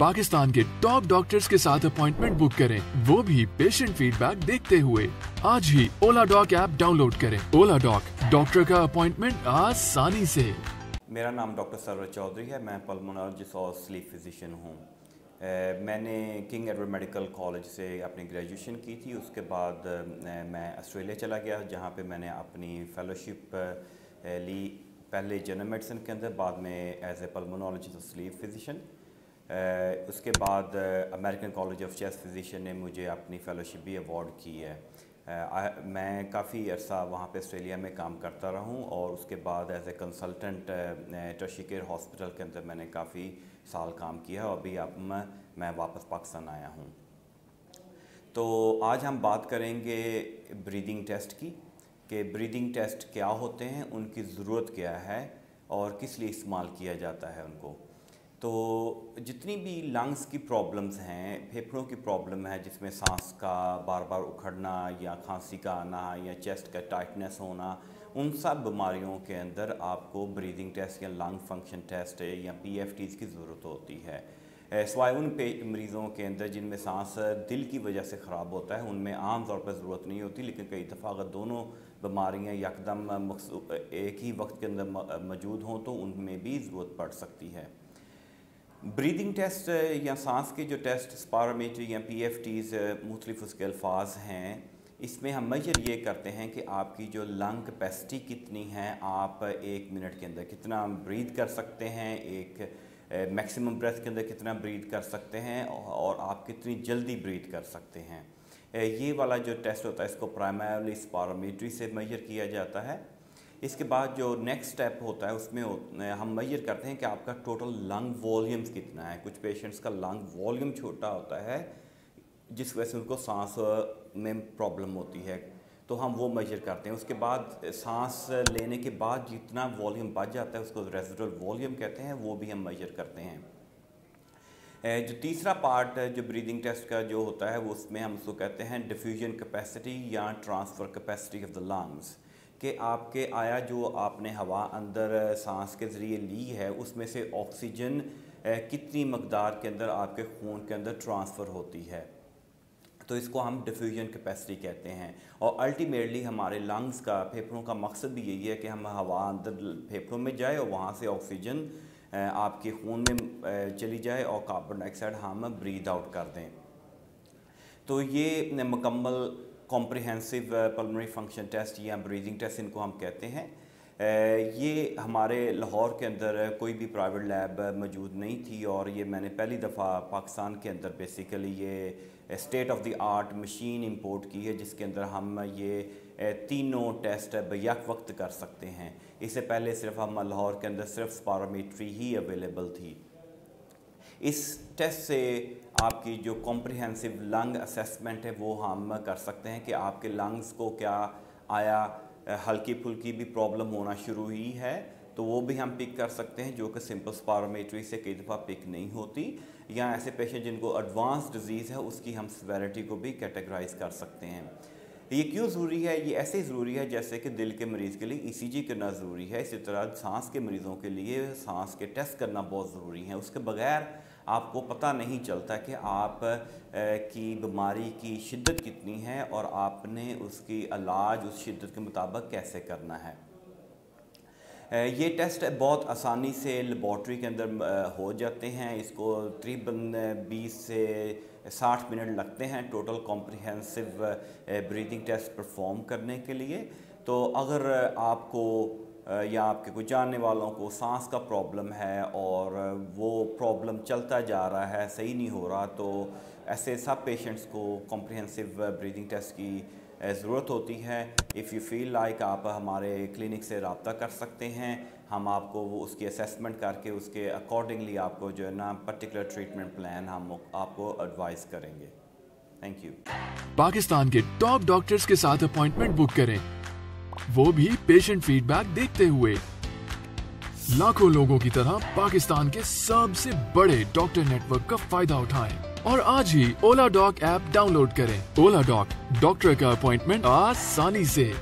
पाकिस्तान के top doctors के साथ अपॉइंटमेंट बुक करें। वो भी पेशेंट फीडबैक देखते हुए। आज ही ओला डॉक ऐप डाउनलोड करें। ओला डॉक डॉक्टर का अपॉइंटमेंट आसानी से। मेरा नाम डॉक्टर सरवर चौधरी है। मैं पल्मोनोलॉजिस्ट और स्लीप फिजिशियन हूँ। मैंने किंग एडवर्ड मेडिकल कॉलेज से अपनी ग्रेजुएशन की थी। उसके बाद मैं ऑस्ट्रेलिया चला गया, जहाँ पे मैंने अपनी फेलोशिप ली। पहले जनरल मेडिसिन के अंदर, बाद में एज ए पल्मोनोलॉजिस्ट और स्लीप फिजिशियन उसके बाद American College of Chest Physician ने मुझे अपनी फेलोशिप भी अवार्ड की है। आ, मैं काफ़ी अर्सा वहाँ पे ऑस्ट्रेलिया में काम करता रहा हूँ और उसके बाद एज ए कंसल्टेंट टशिकेर हॉस्पिटल के अंदर मैंने काफ़ी साल काम किया और अभी अब मैं, मैं वापस पाकिस्तान आया हूँ। तो आज हम बात करेंगे ब्रीदिंग टेस्ट की कि ब्रीदिंग टेस्ट क्या होते हैं उनकी ज़रूरत क्या है और किस लिए इस्तेमाल किया जाता है उनको। तो जितनी भी लंग्स की प्रॉब्लम्स हैं, फेफड़ों की प्रॉब्लम है, जिसमें सांस का बार बार उखड़ना या खांसी का आना या चेस्ट का टाइटनेस होना, उन सब बीमारियों के अंदर आपको ब्रीदिंग टेस्ट या लंग फ़ंक्शन टेस्ट या पीएफटीज़ की ज़रूरत होती है। सवाए उन पे, मरीज़ों के अंदर जिनमें सांस दिल की वजह से ख़राब होता है, उनमें आम तौर पर ज़रूरत नहीं होती, लेकिन कई दफ़ा अगर दोनों बीमारियाँ यकदम एक ही वक्त के अंदर मौजूद हों तो उनमें भी ज़रूरत पड़ सकती है। ब्रीदिंग टेस्ट या सांस के जो टेस्ट स्पारामीटर या पी एफ़ टीज़ मुख्तलिफ़ उसके अल्फाज हैं, इसमें हम मेजर ये करते हैं कि आपकी जो लंग कैपेसिटी कितनी है, आप एक मिनट के अंदर कितना ब्रीद कर सकते हैं, एक मैक्सिमम ब्रेथ के अंदर कितना ब्रीद कर सकते हैं, और आप कितनी जल्दी ब्रीद कर सकते हैं। ये वाला जो टेस्ट होता है, इसको प्राइमरली स्पारोमीट्री से मेजर किया जाता है। इसके बाद जो नेक्स्ट स्टेप होता है, उसमें हम मेजर करते हैं कि आपका टोटल लंग वॉल्यूम्स कितना है। कुछ पेशेंट्स का लंग वॉल्यूम छोटा होता है, जिस वजह से उनको सांस में प्रॉब्लम होती है। तो हम वो मेजर करते हैं। उसके बाद सांस लेने के बाद जितना वॉल्यूम बच जाता है, उसको रेजिडल वॉल्यूम कहते हैं, वो भी हम मेजर करते हैं। जो तीसरा पार्ट जो ब्रीदिंग टेस्ट का जो होता है वो उसमें हम उसको कहते हैं डिफ्यूजन कैपेसिटी या transfer capacity of the lungs कि आपके आया जो आपने हवा अंदर, सांस के ज़रिए ली है, उसमें से ऑक्सीजन कितनी मकदार के अंदर आपके खून के अंदर ट्रांसफ़र होती है। तो इसको हम डिफ्यूजन कैपेसिटी कहते हैं। और अल्टीमेटली हमारे लंग्स का, फेफड़ों का मकसद भी यही है कि हम हवा अंदर फेफड़ों में जाए और वहाँ से ऑक्सीजन आपके खून में चली जाए और कार्बन डाइऑक्साइड हम ब्रीद आउट कर दें। तो ये मुकम्मल कॉम्प्रिहेंसिव पल्मोनरी फ़ंक्शन टेस्ट या ब्रीदिंग टेस्ट इनको हम कहते हैं। Uh, ये हमारे लाहौर के अंदर कोई भी प्राइवेट लैब मौजूद नहीं थी और ये मैंने पहली दफ़ा पाकिस्तान के अंदर बेसिकली ये state of the art machine import की है जिसके अंदर हम ये uh, तीनों टेस्ट बैक वक्त कर सकते हैं। इससे पहले सिर्फ़ हम लाहौर के अंदर सिर्फ़ स्पारोमेट्री ही अवेलेबल थी। इस टेस्ट से आपकी जो कॉम्प्रिहेंसिव लंग असेसमेंट है, वो हम कर सकते हैं कि आपके लंग्स को क्या आया हल्की फुल्की भी प्रॉब्लम होना शुरू हुई है तो वो भी हम पिक कर सकते हैं, जो कि सिंपल स्पारोमेट्री से कई दफ़ा पिक नहीं होती। या ऐसे पेशेंट जिनको एडवांस डिज़ीज़ है, उसकी हम सवेरिटी को भी कैटेगराइज कर सकते हैं। ये क्यों ज़रूरी है? ये ऐसे ज़रूरी है जैसे कि दिल के मरीज़ के लिए ईसीजी करना ज़रूरी है। इसी तरह सांस के मरीज़ों के लिए सांस के टेस्ट करना बहुत ज़रूरी है। उसके बगैर आपको पता नहीं चलता कि आप की बीमारी की शिद्दत कितनी है और आपने उसकी इलाज उस शिद्दत के मुताबिक कैसे करना है। ये टेस्ट बहुत आसानी से लेबॉर्ट्री के अंदर हो जाते हैं। इसको तकरीबन 20 से 60 मिनट लगते हैं total comprehensive breathing test perform करने के लिए। तो अगर आपको या आपके कोई जानने वालों को सांस का प्रॉब्लम है और वो प्रॉब्लम चलता जा रहा है, सही नहीं हो रहा तो ऐसे सब पेशेंट्स को कॉम्प्रिहेंसिव ब्रीदिंग टेस्ट की ज़रूरत होती है। इफ़ यू फील लाइक आप हमारे क्लिनिक से रबता कर सकते हैं, हम आपको वो उसकी असेसमेंट करके उसके अकॉर्डिंगली आपको जो है ना पर्टिकुलर ट्रीटमेंट प्लान हम आपको एडवाइस करेंगे। थैंक यू पाकिस्तान के टॉप डॉक्टर्स के साथ अपॉइंटमेंट बुक करें। वो भी पेशेंट फीडबैक देखते हुए। लाखों लोगों की तरह पाकिस्तान के सबसे बड़े डॉक्टर नेटवर्क का फ़ायदा उठाएँ। और आज ही ओला डॉक ऐप डाउनलोड करें। ओला डॉक डॉक्टर का अपॉइंटमेंट आसानी से।